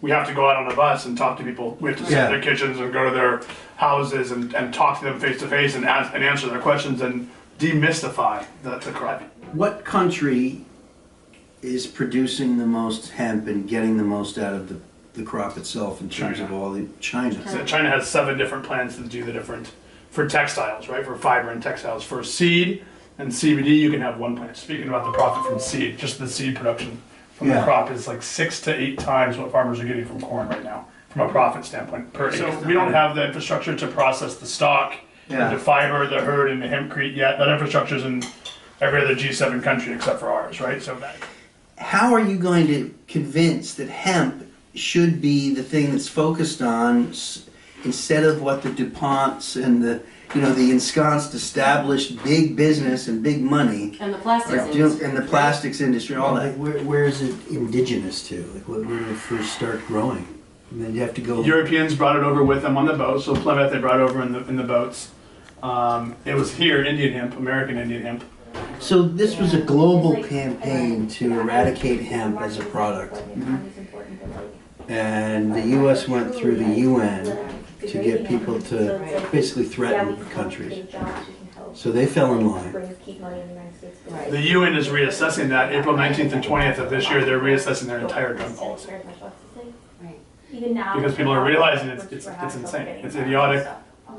we have to go out on a bus and talk to people. We have to sit Yeah. in their kitchens and go to their houses and, and talk to them face to face and ask and answer their questions and demystify the, the crop. What country is producing the most hemp and getting the most out of the, the crop itself in terms of China. all the, China? So China has seven different plants that do the different for textiles, right? For fiber and textiles. For seed and CBD, you can have one plant. Speaking about the profit from seed, just the seed production from the Yeah. crop is like six to eight times what farmers are getting from corn right now, from a mm-hmm. profit standpoint. Per so we don't have the infrastructure to process the stalk, Yeah. the fiber, the hurd, and the hempcrete yet. That infrastructure's in every other G7 country except for ours, right? So that How are you going to convince that hemp should be the thing that's focused on s- instead of what the DuPonts and the, you know, the ensconced established big business and big money And the plastics are doing, industry. and the plastics industry, all Like, that? where, where is it indigenous to? Like, where where did it first start growing? And then you have to go. Europeans brought it over with them on the boat. So Plymouth they brought over in the in the boats. Um, it was here, Indian hemp, American Indian hemp. So this was a global campaign to eradicate hemp as a product. And the U.S. went through the UN to get people to basically threaten countries. So they fell in line. The UN is reassessing that April 19th and 20th of this year. They're reassessing their entire gun policy because people are realizing it's it's, it's insane. It's idiotic.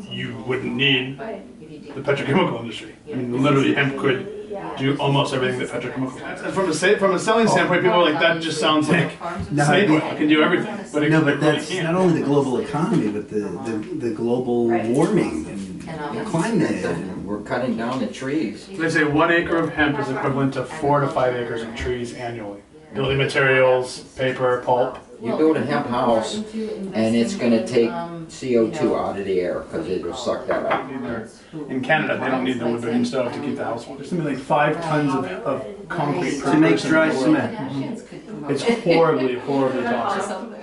You wouldn't need the petrochemical industry. I mean, literally, hemp could do almost everything that petrochemical. does. And from a sa- from a selling standpoint, people are like that. Just sounds like No, snake I oil. Can do everything, but it, No, but really that's not can't. only the global economy, but the, the, the global warming and climate. and- We're cutting down the trees. They say one acre of hemp is equivalent to four to five acres of trees annually. Building materials, paper, pulp. You build a hemp house and it's gonna take CO2 out of the air because it'll suck that out. In Canada, they don't need the wood burning stove to keep the house warm. There's something like five tons of, of concrete per To make person dry in the world. cement. It's horribly, horribly toxic.